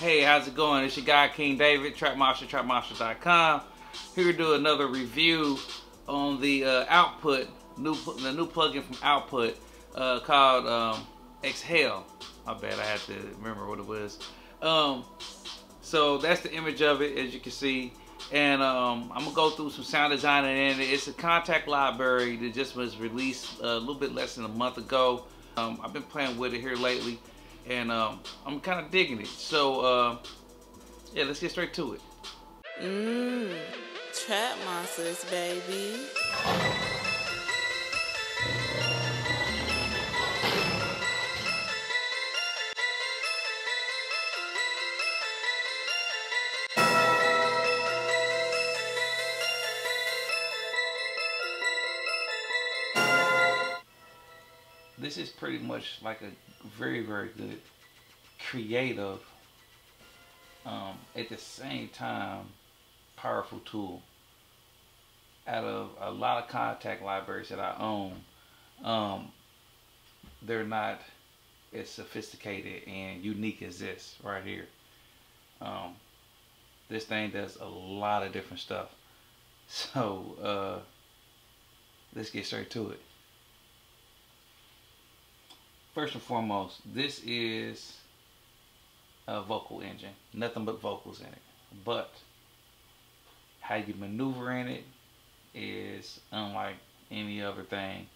Hey, how's it going? It's your guy King David, TrapMonster, TrapMonster.com. Here to do another review on the uh, Output, new the new plugin from Output uh, called um, Exhale. I bet I had to remember what it was. Um, so that's the image of it, as you can see. And um, I'm gonna go through some sound design and it's a Kontakt library that just was released a little bit less than a month ago. Um, I've been playing with it here lately and um, I'm kind of digging it. So uh, yeah, let's get straight to it. Mmm, trap monsters, baby. This is pretty much like a very, very good creative, um, at the same time, powerful tool. Out of a lot of Kontakt libraries that I own, um, they're not as sophisticated and unique as this right here. Um, this thing does a lot of different stuff. So, uh, let's get straight to it first and foremost, this is a vocal engine. Nothing but vocals in it. But how you maneuver in it is unlike any other thing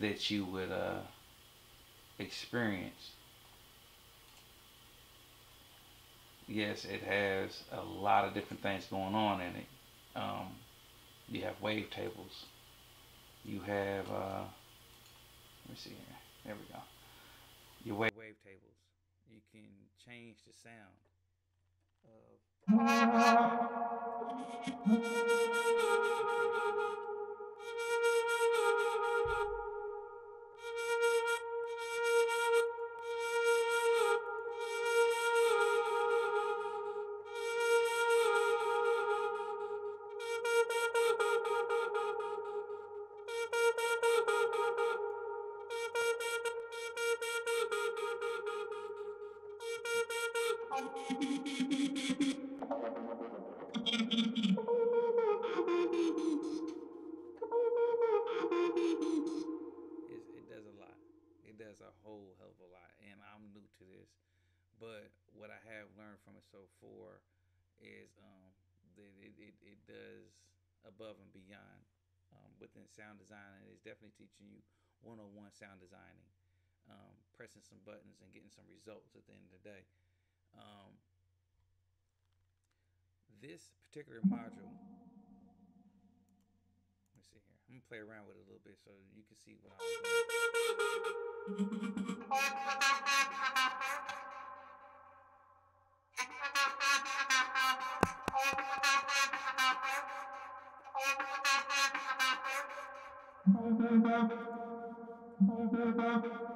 that you would uh, experience. Yes, it has a lot of different things going on in it. Um, you have wave tables. You have, uh, let me see here. There we go your wave, tables. You can change the sound of But what I have learned from it so far is um, that it, it, it, does above and beyond um, within sound design. And it's definitely teaching you one-on-one sound designing, um, pressing some buttons and getting some results at the end of the day. Um, this particular module, let me see here. I'm gonna play around with it a little bit so you can see what I'm doing.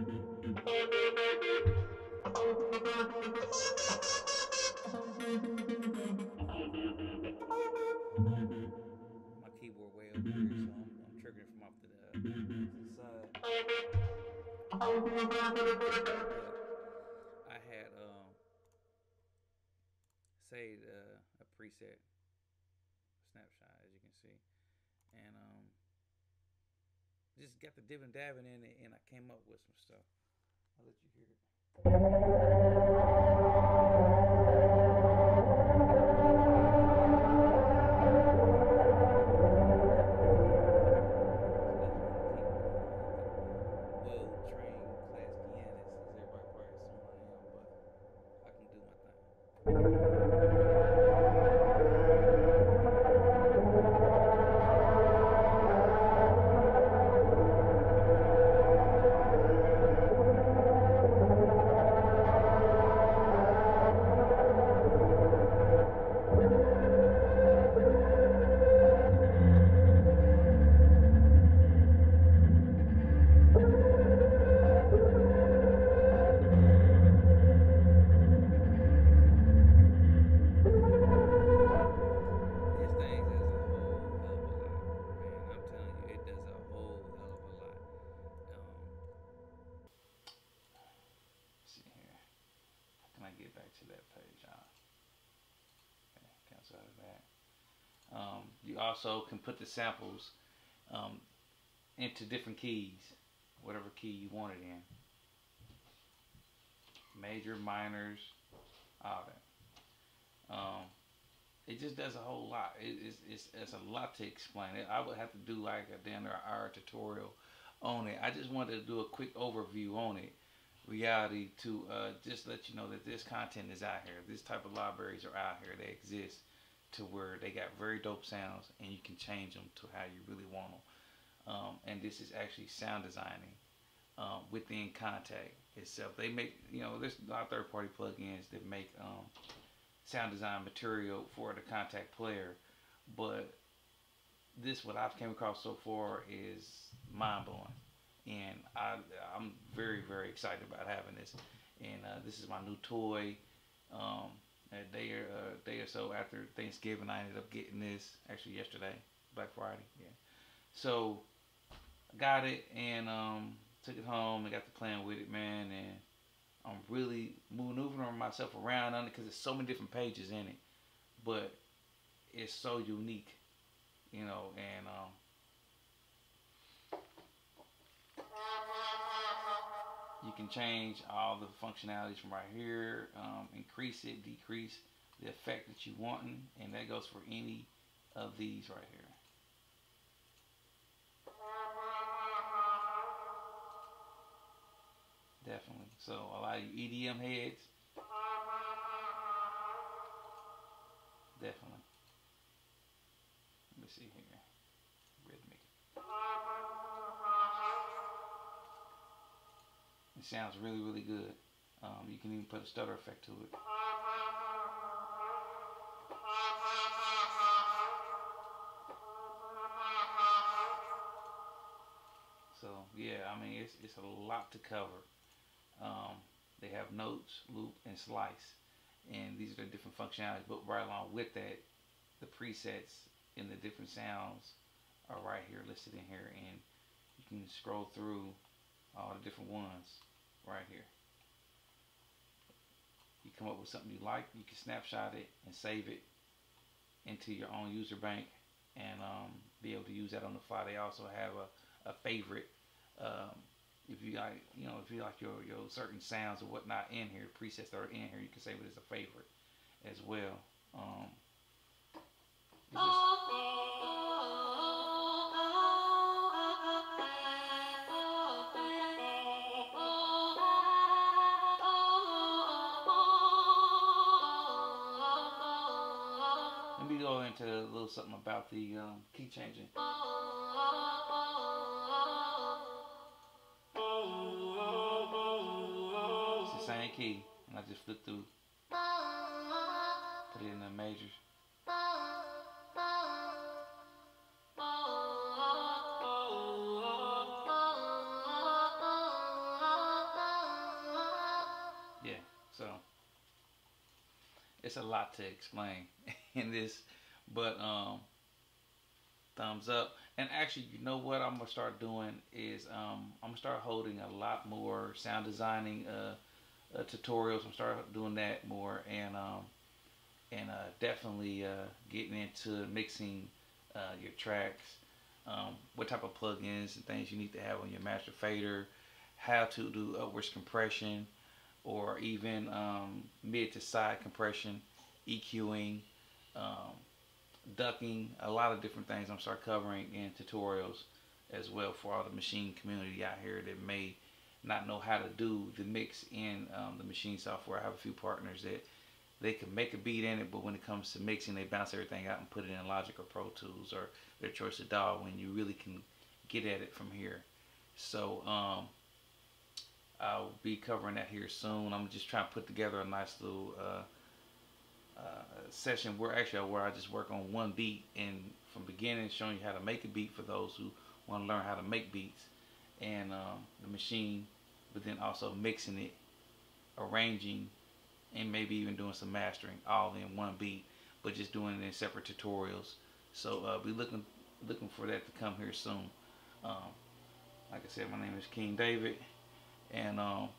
I had um, saved uh, a preset snapshot, as you can see, and um, just got the div and dabbing in it, and I came up with some stuff. I'll let you hear it. Also can put the samples um, into different keys, whatever key you want it in. Major, minors, all that. Um, it just does a whole lot. It, it's, it's, it's a lot to explain. I would have to do like a damn hour tutorial on it. I just wanted to do a quick overview on it. Reality to uh, just let you know that this content is out here. This type of libraries are out here. They exist to where they got very dope sounds and you can change them to how you really want them. Um, and this is actually sound designing um, within Kontakt itself. They make, you know, there's a lot of third party plugins that make um, sound design material for the Kontakt player, but this what I've came across so far is mind blowing, and I I'm very very excited about having this, and uh, this is my new toy. Um, a day or a day or so after Thanksgiving, I ended up getting this actually yesterday, Black Friday. Yeah, so I got it and um, took it home and got to playing with it, man, and I'm really maneuvering myself around on it because there's so many different pages in it, but it's so unique, you know, and um, you can change all the functionalities from right here, um, increase it, decrease the effect that you want, and that goes for any of these right here. Definitely. So a lot of you EDM heads. Definitely. Let me see here. It sounds really, really good. Um, you can even put a stutter effect to it. So yeah, I mean it's it's a lot to cover. Um, they have notes, loop, and slice. And these are the different functionalities. But right along with that, the presets and the different sounds are right here listed in here. And you can scroll through all the different ones right here. You come up with something you like, you can snapshot it and save it into your own user bank and um, be able to use that on the fly. They also have a, a favorite um, if you like, you know, if you like your your certain sounds or whatnot in here, presets that are in here, you can save it as a favorite as well. Um, go into a little something about the um, key changing. It's the same key and I just flip through put it in the majors yeah so it's a lot to explain in this but um thumbs up and actually you know what i'm gonna start doing is um i'm gonna start holding a lot more sound designing uh uh, tutorials. I'm starting doing that more, and um, and uh, definitely uh, getting into mixing uh, your tracks. Um, what type of plugins and things you need to have on your master fader, how to do upwards compression, or even um, mid to side compression, EQing, um, ducking, a lot of different things I'm start covering in tutorials as well for all the Maschine community out here that may not know how to do the mix in um, the Maschine software. I have a few partners that they can make a beat in it, but when it comes to mixing, they bounce everything out and put it in Logic or Pro Tools or their choice of DAW when you really can get at it from here. So um, I'll be covering that here soon. I'm just trying to put together a nice little uh, uh, session where actually where I just work on one beat and from beginning showing you how to make a beat for those who want to learn how to make beats and um, the Maschine, but then also mixing it, arranging, and maybe even doing some mastering all in one beat, but just doing it in separate tutorials. So uh, be looking looking for that to come here soon. Um, like I said, my name is King David, and um,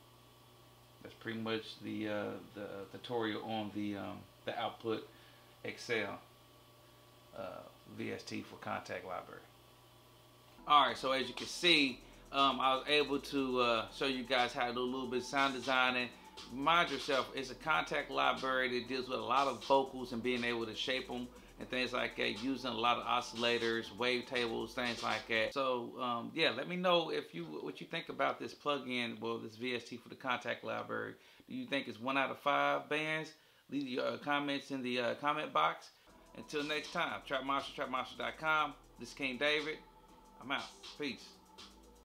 That's pretty much the uh, the tutorial on the um, the output Exhale uh, VST for Kontakt library. All right, so as you can see, um, I was able to uh, show you guys how to do a little bit of sound designing. Mind yourself, it's a Kontakt library that deals with a lot of vocals and being able to shape them and things like that, using a lot of oscillators, wavetables, things like that. So um, yeah, let me know if you what you think about this plugin, well, this VST for the Kontakt library. Do you think it's one out of five bands? Leave your uh, comments in the uh, comment box. Until next time, TrapMonster, TrapMonster.com. This is King David. I'm out. Peace.